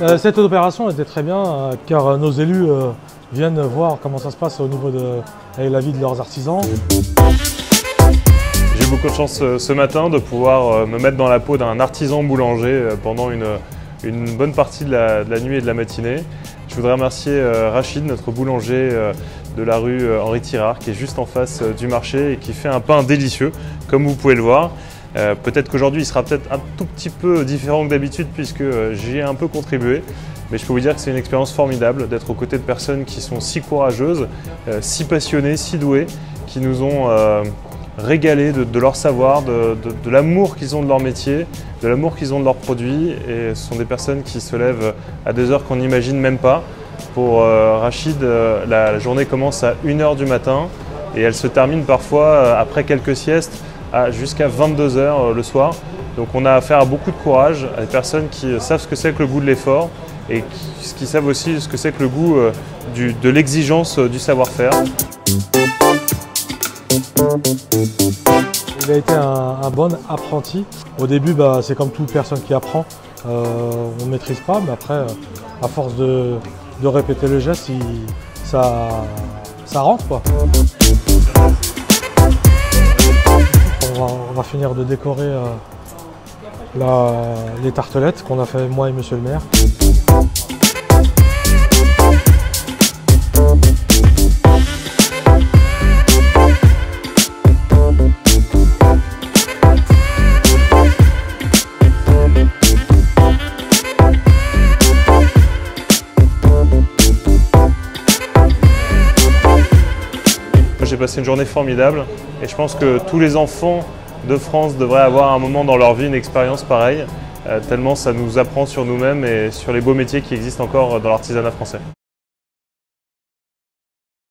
Euh, cette opération était très bien euh, car euh, nos élus viennent voir comment ça se passe au niveau de la vie de leurs artisans. J'ai eu beaucoup de chance ce matin de pouvoir me mettre dans la peau d'un artisan boulanger pendant une, bonne partie de la, nuit et de la matinée. Je voudrais remercier Rachid, notre boulanger de la rue Henri Tirard, qui est juste en face du marché et qui fait un pain délicieux, comme vous pouvez le voir. Euh, peut-être qu'aujourd'hui il sera peut-être un tout petit peu différent que d'habitude puisque euh, j'y ai un peu contribué. Mais je peux vous dire que c'est une expérience formidable d'être aux côtés de personnes qui sont si courageuses, euh, si passionnées, si douées, qui nous ont régalé de, leur savoir, de, l'amour qu'ils ont de leur métier, de l'amour qu'ils ont de leurs produits. Et ce sont des personnes qui se lèvent à des heures qu'on n'imagine même pas. Pour Rachid, la journée commence à 1h du matin et elle se termine parfois après quelques siestes jusqu'à 22h euh, le soir. Donc on a affaire à beaucoup de courage, à des personnes qui savent ce que c'est que le goût de l'effort et qui, savent aussi ce que c'est que le goût euh, de l'exigence euh, du savoir-faire. Il a été un, bon apprenti. Au début, bah, c'est comme toute personne qui apprend. on ne maîtrise pas, mais après, à force de, répéter le geste, ça, ça rentre. Quoi on va, finir de décorer euh, les tartelettes qu'on a fait moi et monsieur le maire. Passé une journée formidable et je pense que tous les enfants de France devraient avoir un moment dans leur vie une expérience pareille, euh, tellement ça nous apprend sur nous-mêmes et sur les beaux métiers qui existent encore dans l'artisanat français.